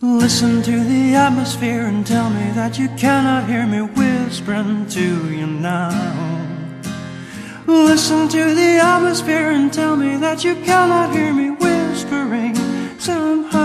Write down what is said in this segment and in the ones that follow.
Listen to the atmosphere and tell me that you cannot hear me whispering to you now. Listen to the atmosphere and tell me that you cannot hear me whispering somehow.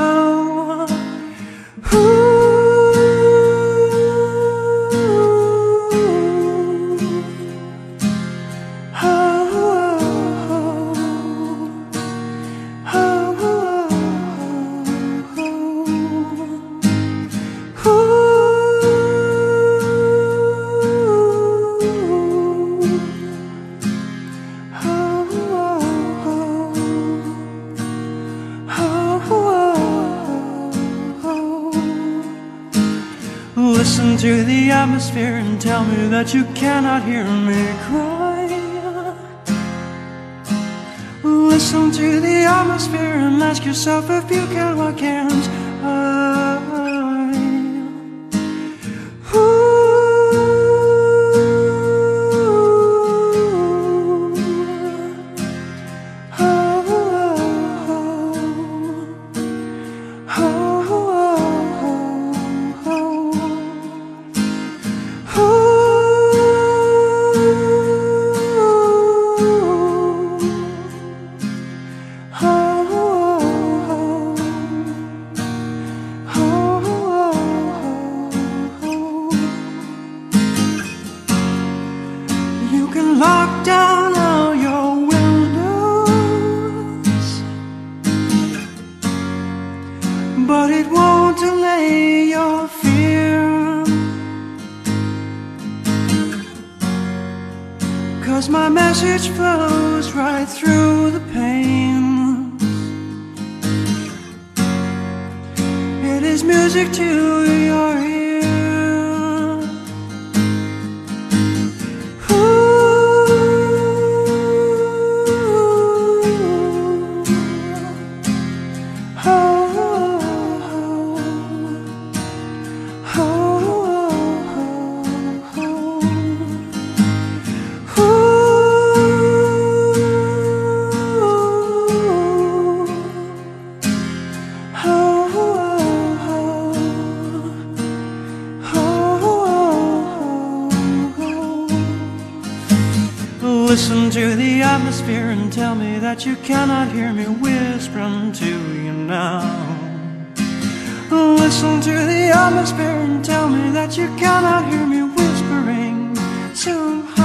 Listen to the atmosphere and tell me that you cannot hear me cry. Listen to the atmosphere and ask yourself if you can, why can't down all your windows, but it won't delay your fear. Cause my message flows right through the pain. It is music to your ear. Listen to the atmosphere and tell me that you cannot hear me whispering to you now. Listen to the atmosphere and tell me that you cannot hear me whispering somehow.